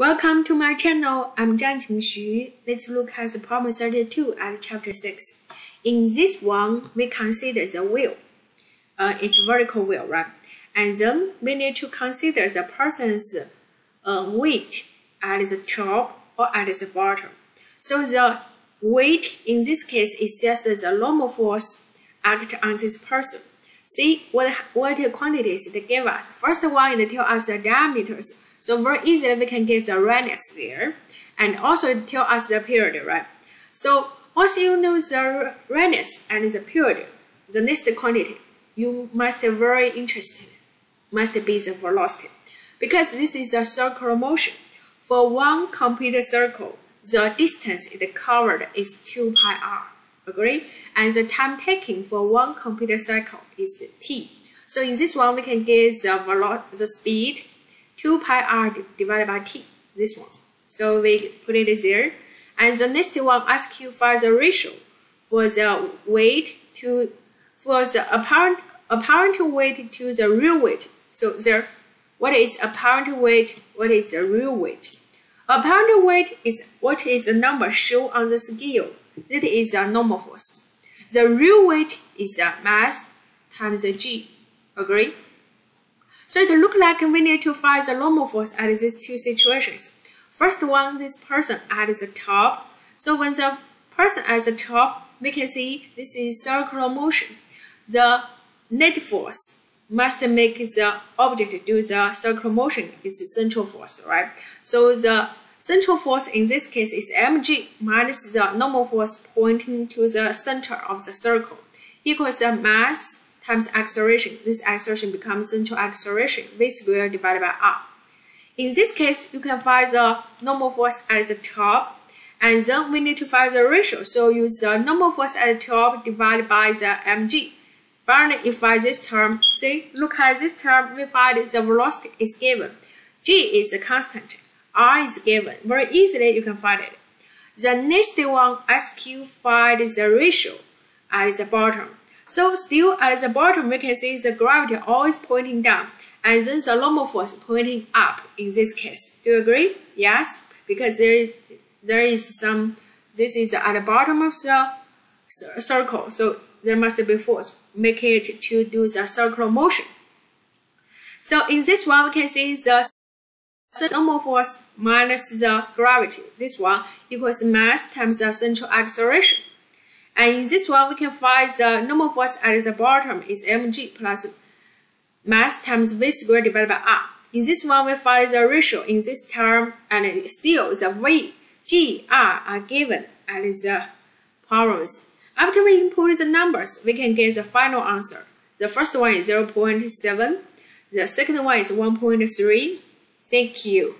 Welcome to my channel. I'm Zhang Xu. Let's look at the problem 32 at chapter 6. In this one, we consider the wheel. Uh, it's vertical wheel, right? And then we need to consider the person's uh, weight at the top or at the bottom. So the weight in this case is just the normal force act on this person. See what, what quantities they give us. First one, they tell us the diameters. So very easily we can get the radius there. And also it tell us the period, right? So once you know the radius and the period, the next quantity, you must be very interested, must be the velocity. Because this is a circular motion. For one complete circle, the distance it covered is 2 pi r. Agree? And the time taken for one complete circle is t. So in this one, we can get the, the speed 2 pi r divided by t, this one. So we put it there. And the next one asks you for the ratio for the weight to, for the apparent, apparent weight to the real weight. So there, what is apparent weight? What is the real weight? Apparent weight is what is the number shown on the scale. That is the normal force. The real weight is the mass times the g. Agree? So it looks like we need to find the normal force at these two situations. First one, this person at the top. So when the person at the top, we can see this is circular motion. The net force must make the object do the circular motion. It's the central force, right? So the central force in this case is mg minus the normal force pointing to the center of the circle equals the mass times acceleration. This acceleration becomes central acceleration, v squared divided by r. In this case, you can find the normal force at the top, and then we need to find the ratio. So use the normal force at the top divided by the mg. Finally, you find this term. See, look at this term. We find the velocity is given. g is a constant. r is given. Very easily, you can find it. The next one you find the ratio at the bottom. So still at the bottom, we can see the gravity always pointing down, and then the normal force pointing up in this case. Do you agree? Yes, because there is there is some. This is at the bottom of the circle, so there must be force make it to do the circular motion. So in this one, we can see the normal force minus the gravity. This one equals mass times the central acceleration. And in this one, we can find the normal force at the bottom is mg plus mass times v squared divided by r. In this one, we find the ratio in this term, and still the v, g, r are given at the problems. After we input the numbers, we can get the final answer. The first one is 0.7, the second one is 1.3. Thank you.